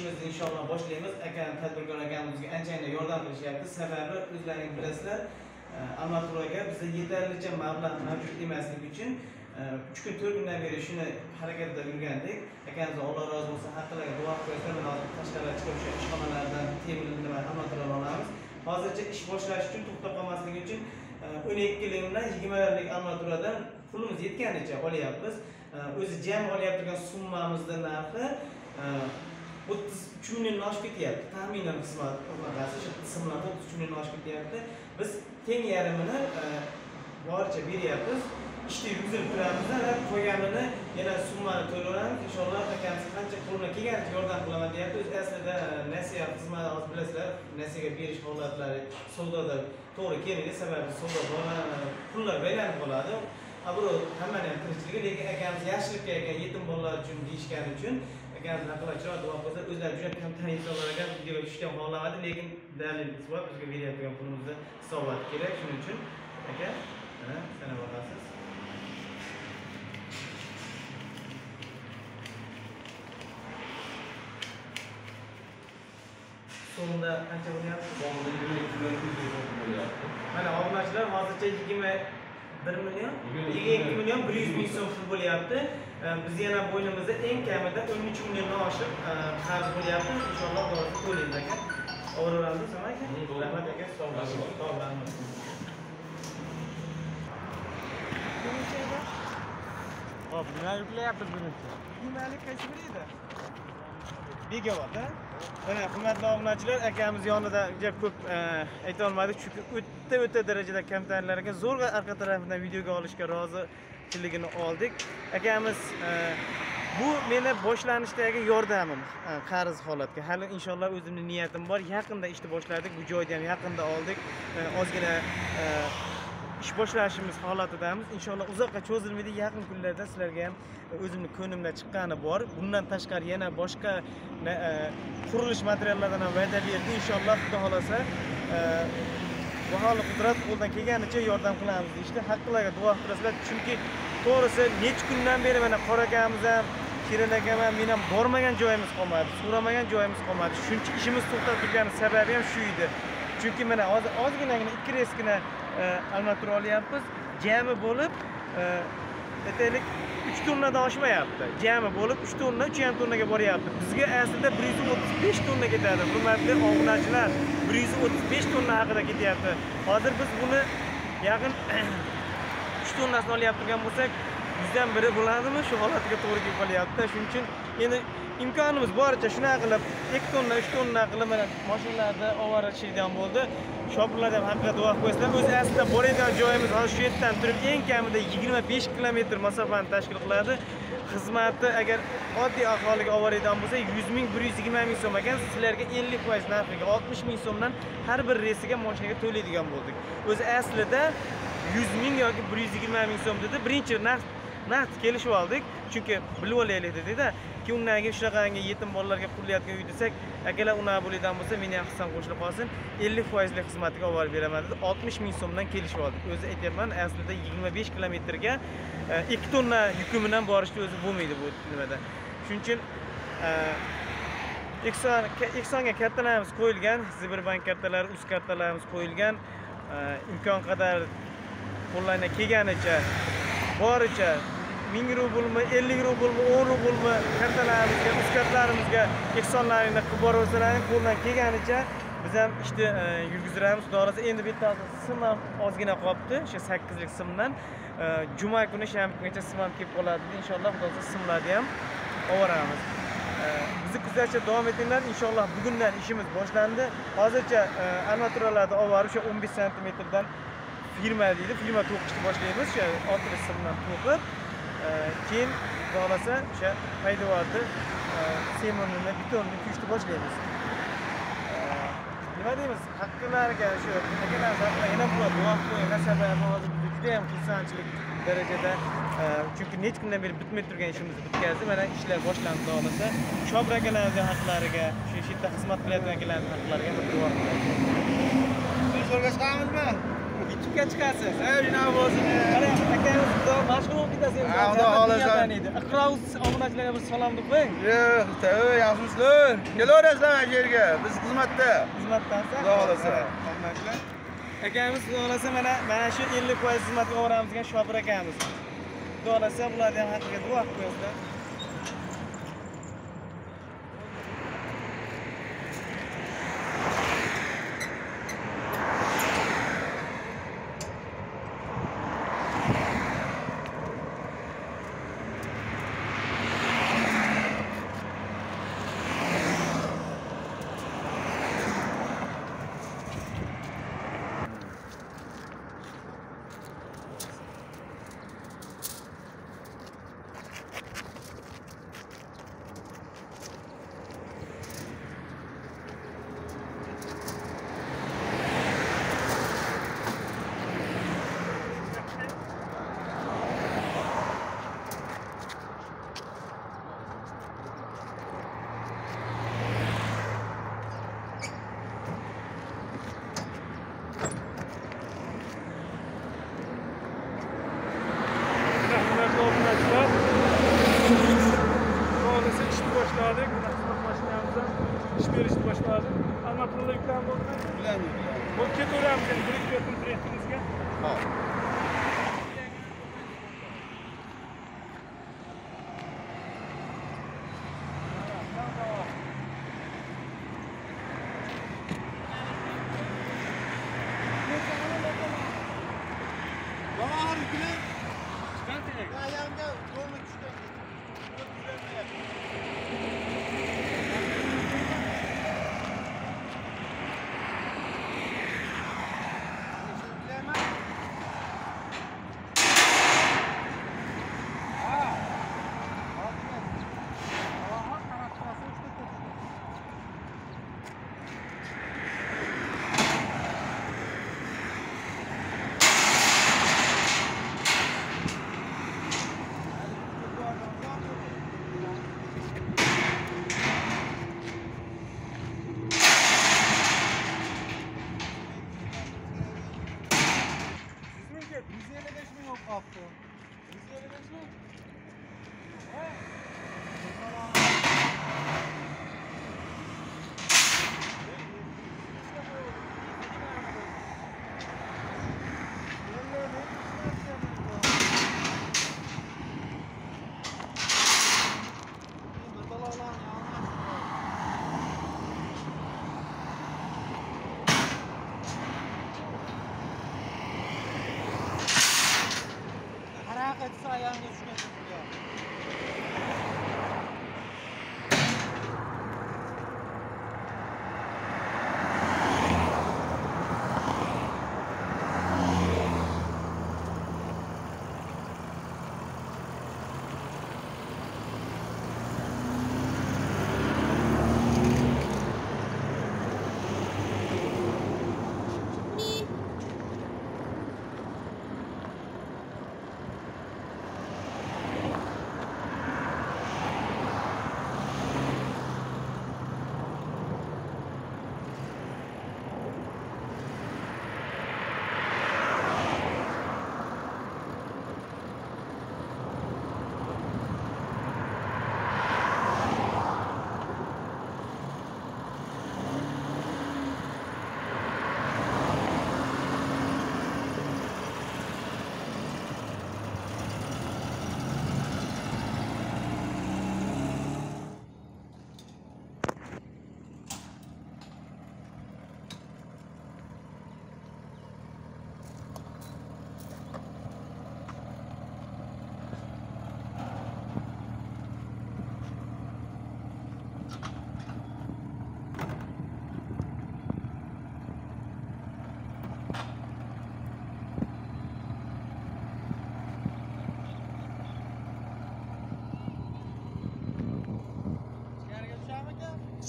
ishimizni inshaalloh boshlaymiz. Aka tadbirkor akamizga anchagina yordam qilishyapti sababi o'zlaringiz bilasizlar eh, e, armaturaga bizda yetarlicha mablag' mavjud emasligi uchun eh, uch kun to'rt kundan beri shuni harakatida yurgandik. Akamizni alloh rozi bo'lsin haqqilarga duo qilib tashqariga chiqib o'sha ishxonalardan temirni nima olamiz. Hozircha ish boshlash uchun to'xtab qolmasligi uchun eh, o'n ikki limdan yigirma limlik armaturadan pulimiz yetganicha olyapmiz. O'zi jami olyaptigan summamizni narxi o'ttiz uch milliondan oshib ketyapti. Taxminan qismat qismlarda o'ttiz uch milliondan oshib ketyapti. Biz teng yarmini e, boricha beryapmiz. Ishni yurgizib turamiz va qolganini yana summani to'layveramiz inshaalloh akamiz qancha qo'limdan kelganicha yordam qilaman deyapti. O'zi aslida e, nasiya xizmati hozir bilasizlar nasiyaga berish holatlari savdoda to'g'ri kelmaydi sababi savdo e, pullar baylanib qoladi birov hammani ham tirikchiligi lekin akamiz yaxshilikka ekan yetim bolalar uchun deyishgani uchun akamiz aqllar chiroyli duo qilsa o'zlari juda kamtar insonlar ekan videoga ham xohlamadi lekin dalil isbot bizga berayotgan pulimizni hisoblab kerak. Shuning uchun aka mana sanab olasiz. So'mda qancha bo'lyapti? Sonunda 22 milyon 200 so'm bo'lyapti. mana obunachilar hozircha yigirma bir million Yigirma ikki million bir yuz ming so'm pul bo'lyapti biz yana bo'ynimizda eng kamida o'n uch milliondan oshib e, qarz bo'lyapti inshaalloh xudo to'laymiz aka. Overaveramiz nima aka. Rahmat aka sog' bo'ling Hop, nima yuklayapmiz bunisi? nimalik qaysi biri edi? Begovoda mana hurmatli obunachilar akamiz yonida juda ko'p e, aytolmadik. Chunki o'ta o'ta darajada kamtarlarga zo'rg'a orqa tarafidan videoga olishga rozichiligini oldik. Akamiz e, bu meni boshlanishdagi yordamim e, qarz holatga. Hali inshaalloh o'zimni niyatim bor. Yaqinda ishni boshladik bu joyni ham yaqinda oldik. E, ozgina ish boshlashimiz holatidamiz. Inshaalloh uzoqqa cho'zilmaydi. Yaqin kunlarda sizlarga ham o'zimni ko'nglimdan chiqqani bor. Bundan tashqari yana boshqa qurilish materiallaridan ham va'da berdi. Inshaalloh xudo xohlasa va baholi qudrat qo'ldan kelganicha yordam qilamiz deyishdi. Haqqilariga duo qilasizlar chunki to'g'risi necha kundan beri mana qora akamiz ham kirin akam ham men ham bormagan joyimiz qolmadi so'ramagan joyimiz qolmadi. Shuncha ishimiz to'xtab turgani sababi ham shu edi. Chunki mana hozir ozginagina ikki reskina e, olyapmiz. Jami bo'lib e, aytaylik uch tonnadan oshmayapti. Jami bo'lib uch tonna uch yarim tonnaga boryapti. Bizga aslida bir yuz o'ttiz besh tonna ketadi hurmatli obunachilar bir yuz o'ttiz besh tonna haqida ketyapti. Hozir biz buni yaqin uch tonnasini olyapti turgan bo'lsak yuzdan biri bo'ladimi? Shu holatiga to'g'ri kelib qolyapti. Shuning uchun endi imkonimiz boricha shunaqa qilib ikki tonna uch tonna qilib mana mashinalarda olib bo'ldi. Shopirlarni ham haqiqat duo qilib qo'yasizlar o'zi aslida boradigan joyimiz hozir shu yerdan turib eng kamida yigirma besh kilometr masofani tashkil qiladi. Xizmati agar oddiy aholiga olib boradigan bo'lsa yuz ming bir yuz yigirma ming so'm ekan. Sizlarga ellik foiz narxiga oltmish ming so'mdan har bir reysiga moshinaga to'laydigan bo'ldik. O'zi aslida yuz ming yoki bir yuz yigirma ming so'm dedi. Birinchi narx naqd kelishib oldik. Chunki bilib olaylik dedikda keyin undan keyin shunaqangi yetim bolalarga qurilayotgan uy desak akalar unaqa bo'ladigan bo'lsa meni ham hissam qo'shilib qolsin. ellik foizlik xizmatiga olib borib beraman dedi. Oltmish ming so'mdan kelishib oldik. O'zi aytyapman aslida yigirma besh kilometrga e, ikki tonna yuki bilan borishni o'zi bo'lmaydi bu nimada. Shuning uchun Ekson Eksonga kartalarimiz qo'yilgan, bank kartalari, uz kartalarimiz qo'yilgan. E, imkon qadar qo'llardan kelganicha boricha 1000 rublmi, 50 rublmi, 10 rublmi kartalarimizga, uz ehsonlaringni qilib boraversalaring qo'ldan kelganicha biz ham ishni e. Xudo xohlasa endi bittasi sim ham ozgina qolibdi, o'sha 8 lik simdan. E, juma kuni shanba kungacha sim ham kelib qoladi. Inshaalloh Xudo xohlasa simlarni ham oboramiz e, bizni kuzatishda davom etinglar inshaalloh bugundan ishimiz boshlandi hozircha e, armaturalarni olib borib o'sha 15 santimetrdan firma deydi firma to'qishni boshlaymiz o'sha olti simdan to'qib keyin xudo xohlasa o'sha paydevorni semirni betonni kuyishni boshlaymiz E, nima deymiz? Haqqilariga shu bunaqa haqida yana bo'ladi duo qilib qo'yinglar hozir bizda juda ham xursandchilik darajada. E, chunki necha kundan beri bitmay turgan ishimizni bitkazdi. Mana ishlar boshlandi xohlasa shobir akalarni haqlariga shu yerda xizmat qilayotgan akalarni haqlariga bir duo qilaylik Biz yo'lga YouTube'ga chiqasiz. Shunaqa bo'lsin. Qarang, akamiz xudo mashhur bo'lib ketasiz. Xudo xohlasa. Iqrous obunachilarga bir salomni qo'ying. Yo'q, ey, yaxshimisizlar? Kelaverasizlar mana shu yerga. Biz xizmatda. Xizmatdansa. Xudo xohlasa. Akamiz xudo xohlasa mana mana shu 50% xizmatga boramiz degan Shopir akamiz. Xudo xohlasa bularni ham haqqiga duo qilib qo'yasizlar. Hurmatli obunachilar. Hozircha ishni boshladik. Mana xizmat mashinamizdan ish Almatoda yuklanib bo'ldi. Bilan. Bo'lib ketaveramiz endi bir ikki kun proyektimizga. Hop.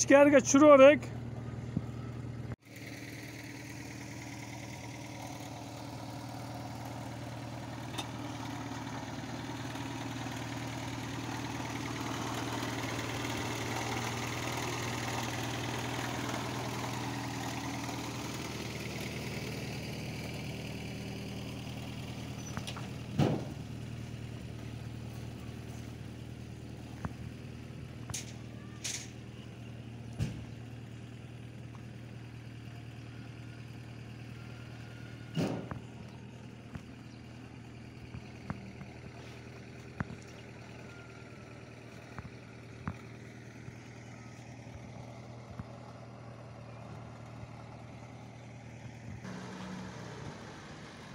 Ichkariga tushiraverdik.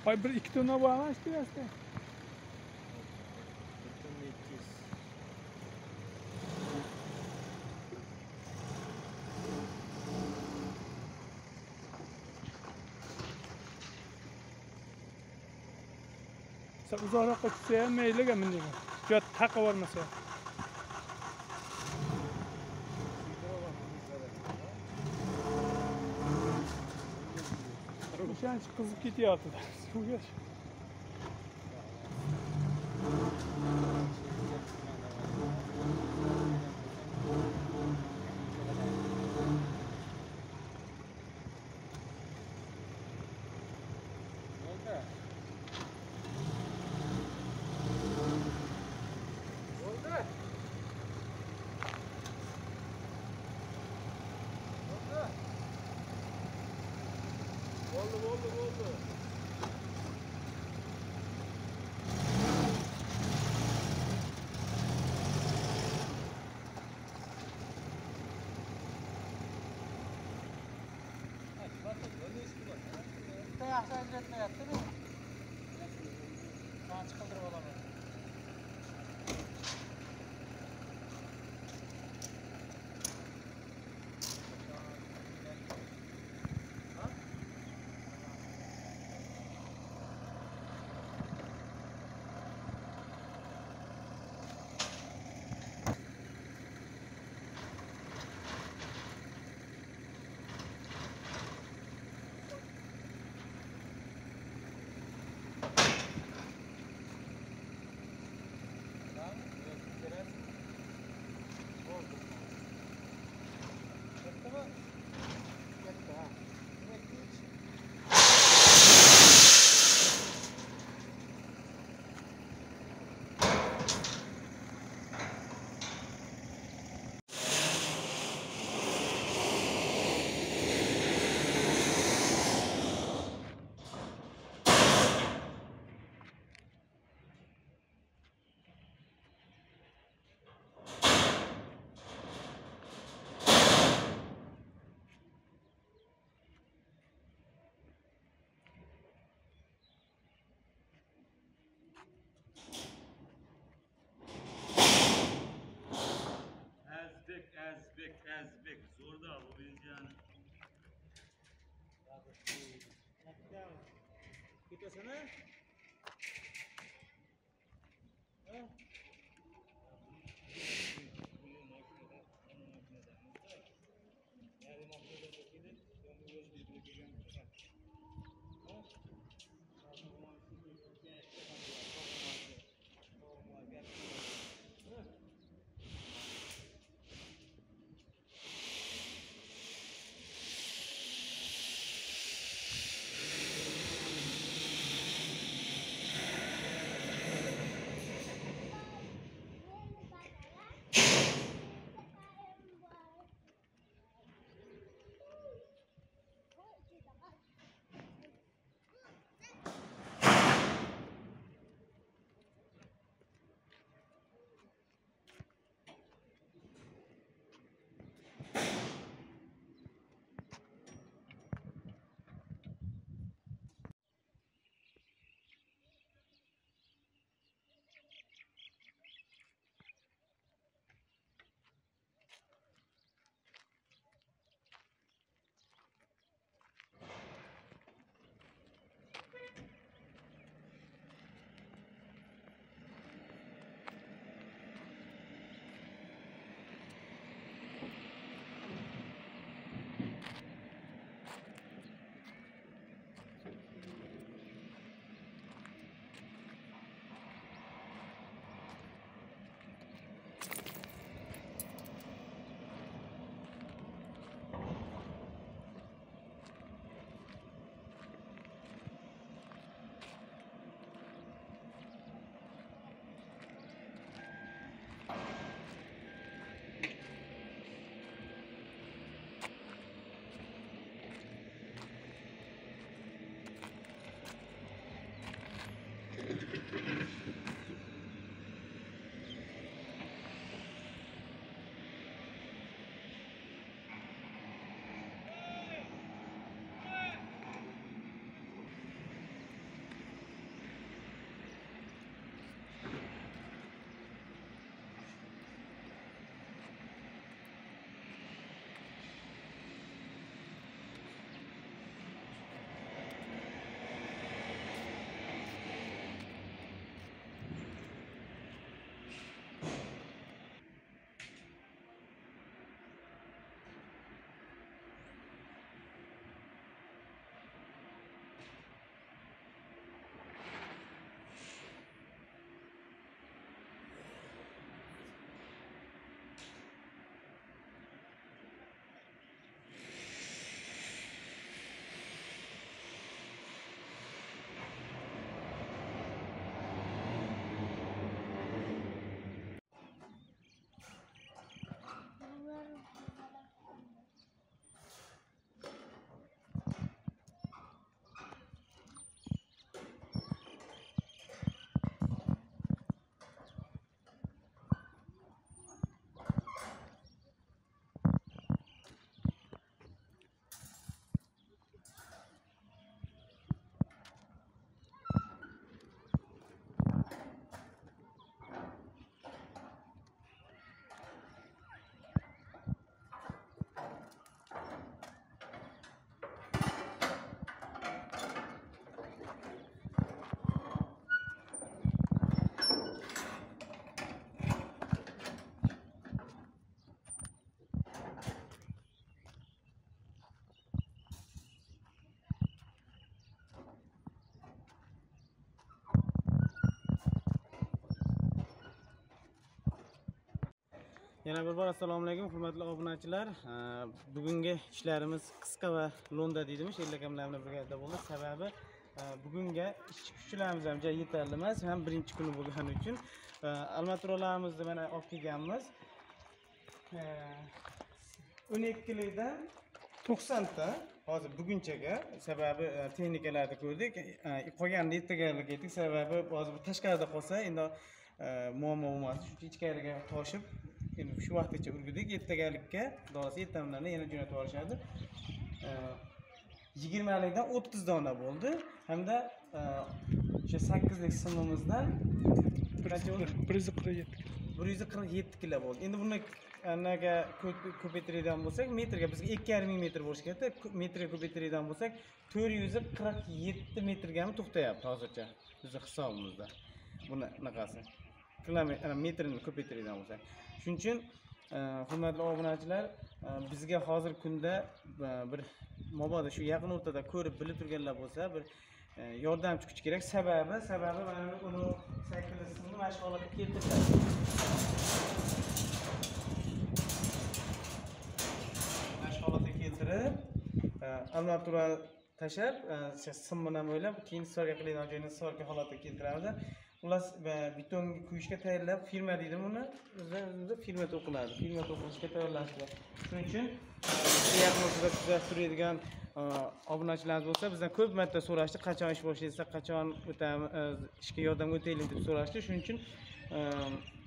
Ay bir iki tane bağlaş biraz da. Sen uzaklara kaçırsa ya meyle gemin diyor. Göt takı var mesela. O'shancha qizib ketyapti. Suvga. Bo'ldi, Silahla emretme yaptı değil mi? Daha çıkıldır olamaz. Ezbek, Ezbek. Zor da bu yani. Yaklaşık. Gidiyorsun ha? Yana bir bor assalomu alaykum hurmatli obunachilar. Bugungi ishlarimiz qisqa va lo'nda deydimish Sherlik akamlar bilan birgalikda bo'ldi. Sababi e, bugunga ishchi kuchlarimiz ham juda yetarli emas, ham birinchi kuni bo'lgani uchun e, armaturalarimizni mana olib kelganmiz. 12 likdan 90 ta hozir bugunchaga sababi e, texnikalarni ko'rdik. E, Qolganini ertagalik aytdik. Sababi hozir bu tashqarida qolsa endi muammo bo'lmasdi. Shuning ichkariga toshib endi shu vaqtgacha urgudik. Ertagalikka xudosi ertamlarni yana jo'natib yuborishadi. E, 20 likdan 30 dona bo'ldi. Hamda o'sha 8 lik simimizdan qancha bo'ldi? bir yuz qirq yetti 147 kilo bo'ldi. Endi buni anaga ko'p- ko'paytiradigan bo'lsak, metrga bizga 2500 metr bo'lishi kerak. Metrga ko'paytiradigan bo'lsak, 447 metrgami to'xtayapti hozircha bizni hisobimizda. Buni anaqasi. Kilometr, metrini ko'paytiradigan bo'lsak. Shuning uchun e, hurmatli obunachilar, e, bizga hozir kunda e, bir mabodo shu yaqin o'rtada ko'rib bilib turganlar bo'lsa, bir yordamchi kuch kerak. Sababi, sababi mana uni sakkizinchi mana shu holatga keltiradi. mana shu holatga keltirib e, tashlab e, sim bilan bo'ylab keyin stolga qiladigan joyini stolga holatga keltiramiz xullas betonga quyishga tayyorlab firma deydi buni o'zi o'zi firma to'qiladi firma to'qilishga tayyorlashdi. Shuning uchun e, yaqin kuzatib turadigan e, obunachilarimiz bo'lsa bizdan ko'p marta so'rashdi qachon ish boshlaysiz qachon o'tamiz e, ishga yordamga o'taylik deb so'rashdi. Shuning uchun e,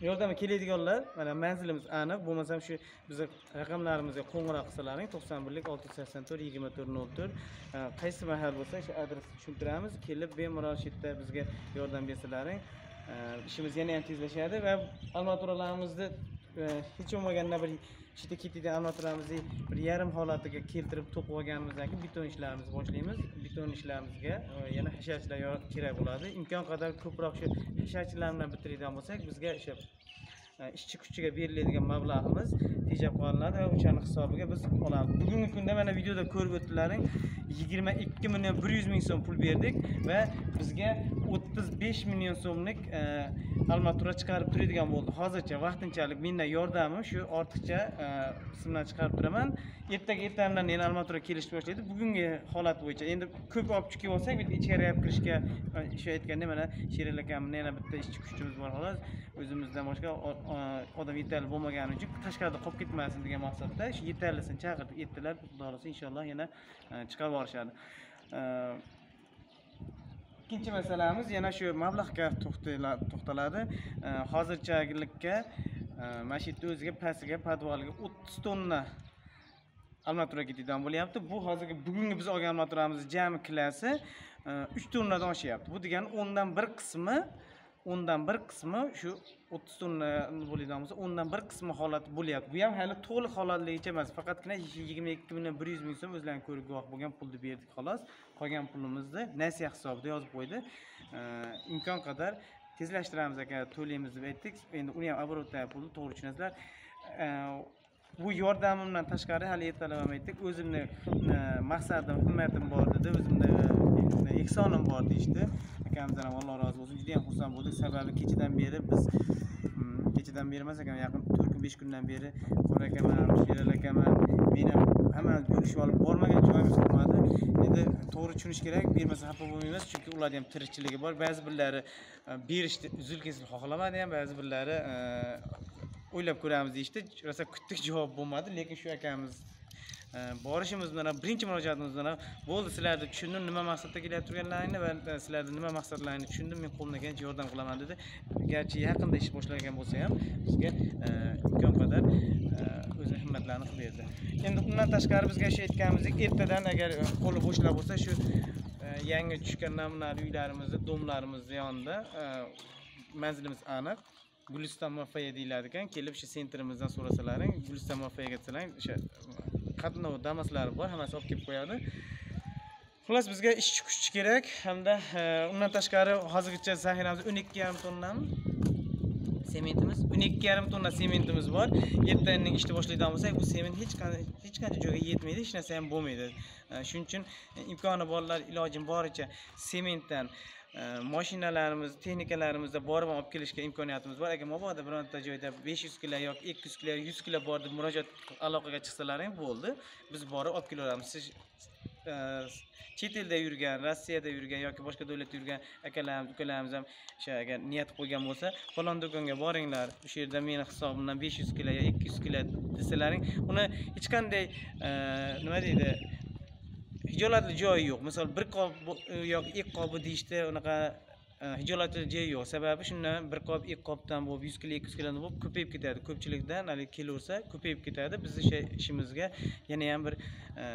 yordamga keladiganlar mana manzilimiz aniq bo'lmasam shu bizni raqamlarimizga qo'ng'iroq qilsalaring to'qson birlik olti yuz sakson to'rt yigirma to'rt nol to'rt e, qaysi mahal bo'lsa shu adresni tushuntiramiz kelib bemalol shu yerda bizga yordam bersalaring e, ishimiz yana ham tezlashadi va armaturalarimizni e, hech bo'lmaganda bir ishda ketadigan armaturalarimizni bir yarim holatiga keltirib to'qib olganimizdan keyin beton ishlarimizni boshlaymiz. Beton ishlarimizga e, yana hasharchilar kerak bo'ladi. Imkon qadar ko'proq shu hasharchilar bilan bitiradigan bo'lsak bizga o'sha e, ishchi kuchiga beriladigan mablag'imiz tejab qolinadi va o'shani hisobiga biz olamiz. Bugungi kunda mana videoda ko'rib o'tdilaring yigirma ikki million bir yuz ming so'm pul berdik va bizga o'ttiz besh million so'mlik e, almatura armatura chiqarib turadigan bo'ldi. Hozircha vaqtinchalik mendan yordami shu ortiqcha e, qismdan chiqarib turaman. Ertaga ertamdan yana armatura kelishni boshlaydi bugungi holat bo'yicha endi ko'p olib chiqib olsak bitta ichkari olib kirishga e, shu aytgandek mana sheril akamni yana bitta ishchi kuchimiz bor. Xolos o'zimizdan boshqa odam yetarli bo'lmagani uchun tashqarida qolib ketmasin degan maqsadda shu yetarlisini chaqirib aytdilar xudo xohlasa inshaalloh yana e, chiqarib yuborishadi. Ikkinchi masalamiz yana shu mablag'ga to'xtaladi. Hozirchalikka e, mana shu yerda o'ziga pastiga podvalga o'ttiz tonna armatura ketadigan bo'lyapti. Bu hozirgi bugungi biz olgan armaturamizni jami kilasi e, uch tonnadan oshyapti. Bu degani o'ndan bir qismi o'ndan bir qismi shu o'ttiz tonna bo'ladigan bo'lsa o'ndan bir qismi holat bo'lyapti. Bu ham hali to'liq holatligicha emas faqatgina yigirma ikki million bir yuz ming so'm o'zlaring ko'rib guvoh bo'lgan pulni berdik xolos. Qolgan pulimizni nasiya hisobida yozib qo'ydi. Imkon qadar tezlashtiramiz aka to'laymiz deb aytdik. Endi uni ham оборотный pulni to'g'ri tushunasizlar. Bu yordamimdan tashqari hali ertalab ham aytdik. O'zimni e, maqsadim himmatim bor dedi. O'zimni ehsonim bor deyishdi. Akamizdan ham alloh rozi bo'lsin juda yam xursand bo'ldik. Sababi kechadan beri biz hmm, kechadan beri emas ekan yaqin to'rt kun besh kundan beri qora akaman sherali akaman. Men ham hammamiz yurishib olib bormagan joyimiz qolmadi. Endi to'g'ri tushunish kerak bermasa xafa bo'lmaymiz chunki ularni ham tirikchiligi bor. Ba'zi birlari e, berishni uzil kesil xohlamadi ham ba'zi birlari e, o'ylab ko'ramiz deyishdi. Rosa kutdik javob bo'lmadi lekin shu akamiz borishimiz bilan birinchi murojaatimiz bilan bo'ldi. Sizlarni tushundim nima maqsadda kelib turganlaringni va e, sizlarni nima maqsadlaringni tushundim men qo'limdan kelgancha yordam qilaman dedi. Garchi yaqinda ish boshlagan bo'lsa ham bizga e, imkon qadar e, o'zini himmatlarini qilib berdi. Endi undan tashqari bizga shu aytganimizdek ertadan agar qo'li bo'shlar bo'lsa shu yangi tushgan namunali uylarimizni domlarimizni yonida manzilimiz aniq. Guliston mafaya deyiladi ekan kelib shu sentrimizdan so'rasalaring guliston mafayaga detsalaring o'sha qatnov damaslari bor hammasi olib kelib qo'yadi. Xullas bizga ishchi kuchchi kerak. Hamda e, undan tashqari hozirgacha zaxiramiz o'n ikki yarim tonnami sementimiz o'n ikki yarim tonna sementimiz bor. Ertaning ishni boshlaydigan bo'lsak bu sement hech qanday hech qancha joyga yetmaydi hech narsa ham bo'lmaydi. E, shuning uchun e, imkoni borlar ilojim boricha sementdan. Э, mashinalarimiz texnikalarimizda borib olib kelishga imkoniyatimiz bor. Agar mabodo bironta joyda 500 kilo yoki 200 kilo 100 kilo bor deb murojaat aloqaga chiqsalaring bo'ldi biz borib olib kelaveramiz. Siz e, chet elda yurgan rossiyada yurgan yoki boshqa davlatda yurgan akalarimiz ukalarimiz ham o'sha agar niyat qo'ygan bo'lsa falon do'konga boringlar o'sha yerda meni hisobimdan 500 kilo yo 200 kilo desalaring uni hech qanday e, nima deydi hijolatli joyi yo'q. Misol bir qop e, yoki ikki qopi deyishda unaqa e, hijolatli joyi yo'q. Sababi shundan bir qop ikki qopdan bo'lib yuz kilo ikki yuz kilodan bo'lib ko'payib ketadi. Ko'pchilikdan haligi kelaversa ko'payib ketadi bizni ishimizga. Yana ham bir e,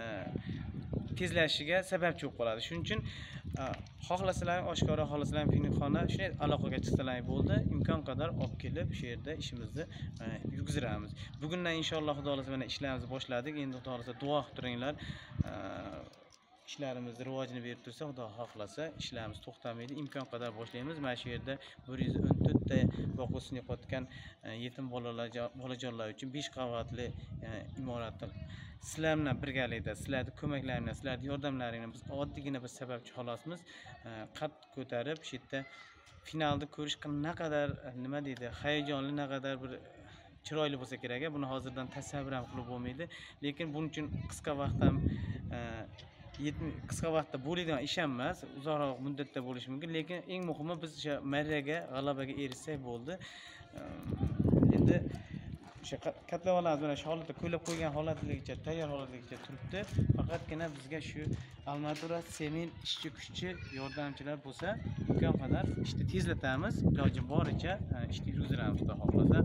tezlashishiga sababchi bo'lib qoladi. Shuning uchun xohlasalar oshkora xohlasalar pinxona shunday aloqaga chiqsalar bo'ldi imkon qadar olib kelib shu yerda ishimizni e, yurgizdiramiz bugundan inshaalloh xudo xohlasa mana ishlarimizni boshladik. Endi xudo xohlasa duo qilib turinglar. Ishlarimiz ishlarimizni rivojini berib tursa xudo xohlasa ishlarimiz to'xtamaydi. Imkon qadar boshlaymiz. Mana shu yerda bir yuz o'n to'rtta boquvchisini yo'qotgan e, yetim bolalar bolajonlar uchun besh qavatli e, imoratni sizlar bilan birgalikda sizlarni ko'maklaring bilan sizlarni yordamlaring bilan biz oddiygina bir sababchi xolosmiz e, qad ko'tarib shu yerda finalni ko'rish naqadar e, nima deydi hayajonli naqadar bir chiroyli bo'lsa kerak buni hozirdan tasavvur ham qilib bo'lmaydi. Lekin buning uchun qisqa vaqt ham qisqa vaqtda bo'ladigan ish ham emas uzoqroq muddatda bo'lishi mumkin. Lekin eng muhimi biz o'sha marraga g'alabaga erishsak bo'ldi. Ehm, endi o'sha qa- katlavorlarimiz mana shu holatda ko'ylab qo'ygan holatligicha tayyor holatligicha turibdi. Faqatgina bizga shu armatura sement ishchi kuchchi yordamchilar bo'lsa imkon qadar ishni tezlatamiz. Iloji boricha e, ishni yurgizdiramiz xudo xohlasa.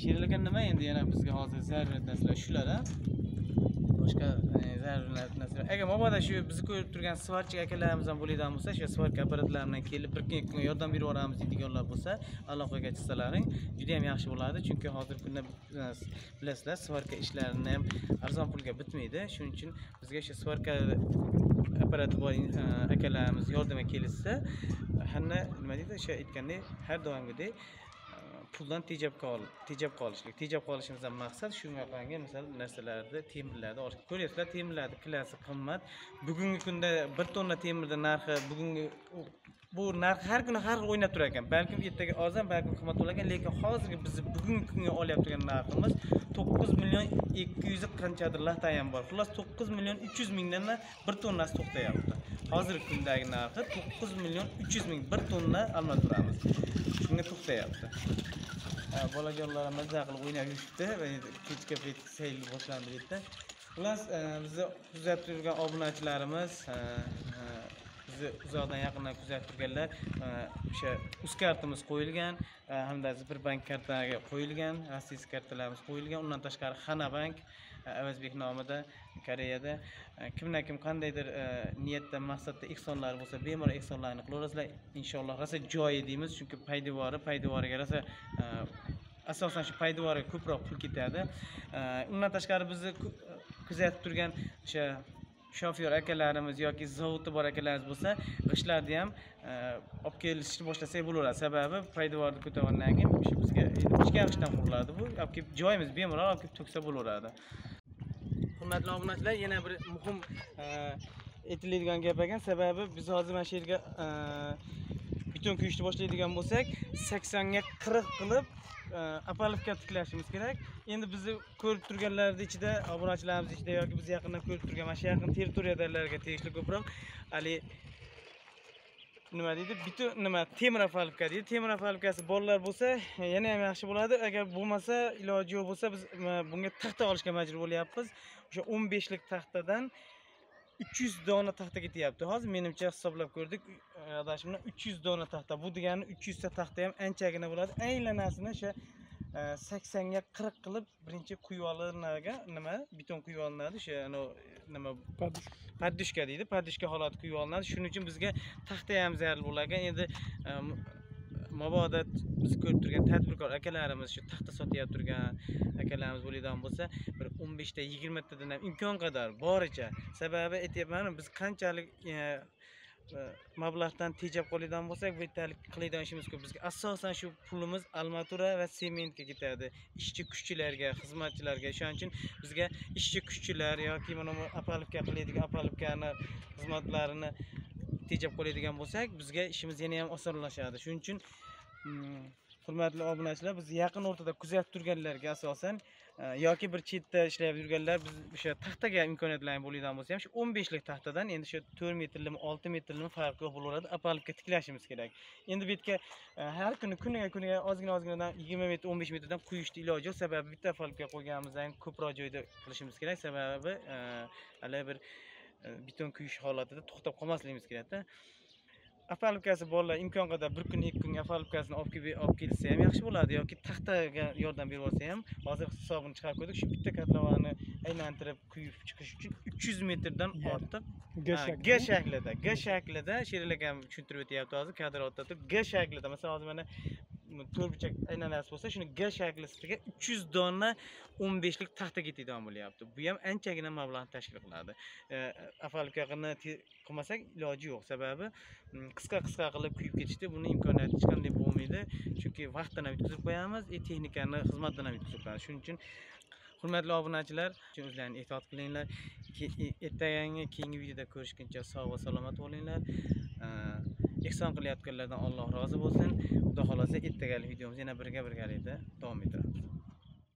She'rlagan nima endi? Yana bizga hozir zarur narsalar shular a boshqa narsalar agar mabodo shu bizni ko'rib turgan svarchik akalarimiz ham bo'ladigan bo'lsa shu svarka apparatlaridan kelib bir kun ikki kun yordam berib yuboramiz deydiganlar bo'lsa aloqaga chiqsalaring juda yam yaxshi bo'ladi. Chunki hozirgi kunda e, bilasizlar svarka ishlarini ham arzon pulga bitmaydi. Shuning uchun bizga shu svarka apparati bor e, akalarimiz yordamga kelishsa hamma nima deydi o'sha aytgandek har doimgidek puldan tejab qol tejab qolishlik tejab qolishimizdan maqsad shunga shunaqangi misol narsalarni temirlarni olish. Ko'ryapsizlar temirlarni klassi qimmat. Bugungi kunda bir tonna temirni narxi bugungi bu narx har kuni har xil o'ynab turar ekan balkim ertaga arzon balkim qimmat bo'lar ekan lekin hozirgi bizni bugungi kunga olyapti turgan narximiz to'qqiz million ikki yuz qanchadir lata bor. Xullas to'qqiz million uch yuz mingdan bir tonnasi to'xtayapti. Hozirgi kundagi narxi to'qqiz million uch yuz ming bir tonna almashtiramiz. Shunga to'xtayapti. Bolajonlar mazza qilib o'ynab yurishibdi. Va endi kechga payt sayl boshlandi bu yerda xullas e, bizni kuzatib turgan obunachilarimiz e, e, bizni uzoqdan yaqindan kuzatib turganlar o'sha uz kartamiz qo'yilgan hamda hamda sberbank kartaga qo'yilgan rossiyskiy kartalarimiz qo'yilgan. Undan tashqari xana bank avazbek nomida koreyada. Kimdan kim qandaydir e, niyatda maqsadda ehsonlar bo'lsa bemalol ehsonlarni qilaverasizlar. Inshaalloh rosa joyi deymiz chunki paydevori paydevoriga rosa e, asosan shu paydevoriga ko'proq pul ketadi. E, undan tashqari bizni kuzatib turgan o'sha shofyor akalarimiz yoki zavodda bor akalarimiz bo'lsa g'ishtlarni ham olib kelishni boshlasak bo'laveradi. Sababi poydevorni ko'targandan keyin bizga ichgan g'ishtdan quriladi bu. Olib kelib joyimiz bemalol olib kelib to'ksa bo'laveradi. Hurmatli obunachilar yana bir muhim e, aytiladigan gap ekan. Sababi biz hozir mana shu yerga e, butun kuyishni boshlaydigan bo'lsak saksonga qirq qilib e, apalovka tiklashimiz kerak. Endi bizni ko'rib turganlarni ichida obunachilarimiz ichida yoki biz yaqindan ko'rib turgan mana shu yaqin territoriyalarga tegishli ko'proq. Haligi nima deydi? Butun nima temir apalivka deydi. Temir apalivkasi bolalar bo'lsa yana ham yaxshi bo'ladi. Agar bo'lmasa iloji yo'q bo'lsa biz bunga taxta olishga majbur bo'lyapmiz. O'sha o'n beshlik taxtadan uch yuz dona taxta ketyapti. Hozir menimcha hisoblab ko'rdik. E, Adashimdan uch yuz dona taxta bu degani uch yuzta taxta ham anchagina bo'ladi. Aylanasini o'sha e, saksonga qirq qilib birinchi quyib olinadiga nima beton quyib olinadi o'sha anavi nima poddushka deydi. Poddushka holati quyib olinadi. Shuning uchun bizga taxta ham zarur bo'lar ekan endi e, mabodo biz ko'rib turgan tadbirkor akalarimiz shu taxta sotyapti turgan akalarimiz bo'ladigan bo'lsa bir o'n beshta yigirmatadan ham imkon qadar boricha sababi aytyapmanu biz qanchalik e, mablag'dan tejab qoladigan bo'lsak bu yertalik qiladigan ishimiz ko'p. Bizga asosan shu pulimiz armatura va sementga ketadi. Ishchi kuchchilarga xizmatchilarga. Shuning uchun bizga ishchi kuchchilar yoki mana bu apalovka qiladigan apalovkani xizmatlarini tejab qo'yadigan bo'lsak bizga ishimiz yana ham osonlashadi. Shuning uchun mm, hurmatli obunachilar biz yaqin o'rtada kuzatib turganlarga asosan yoki bir chetda ishlab yurganlar biz o'sha taxtaga imkoniyatlarni bo'ladigan bo'lsa ham shu 15 lik taxtadan endi shu 4 metrlimi 6 metrlimi farqi yo'q bo'laveradi apalibga tiklashimiz kerak. Endi bu yerga e, har kuni kuniga kuniga ozgina ozginadan 20 metr 15 metrdan quyishni iloji yo'q. Sababi bitta apalibga qo'yganimizdan ko'proq joyda qilishimiz kerak. Sababi e, hali bir e, beton kuyish holatida to'xtab qolmasligimiz kerakda. Apalibkasi bolalar imkon qadar bir kun ikki kunga apalibkasini olib kelib olib kelsa ham yaxshi bo'ladi yoki taxtaga yordam berib olsa ham hozir hisobini chiqarib qo'ydik shu bitta kotlovani aylantirib quyib chiqish uchun 300 metrdan Yer. ortiq G Ha, shaklida. G shaklida G shaklida sheril akam tushuntirib o'tyapti hozir kadr ortida turib G shaklida masalan hozir mana to'rtburchak aylanasi bo'lsa shuni G shaklisiga 300 dona 15 lik taxta ketadigan bo'lyapti bu ham anchagina mablag'ni tashkil qiladi E, qilmasak iloji yo'q sababi qisqa qisqa qilib kuyib ketishdi buni imkoniyati hech qanday bo'lmaydi chunki vaqtdan ham yetkazib qo'yamiz и texnikani xizmatdan ham yetkazib qo'yamiz shuning uchun hurmatli obunachilar o'zlaringizni ehtiyot qilinglar ertagangi e, keyingi videoda ko'rishguncha sog' va salomat bo'linglar ehson qilayotganlardan alloh rozi bo'lsin. Xudo xohlasa ertagali videomiz yana birga birgalikda davom ettiramiz.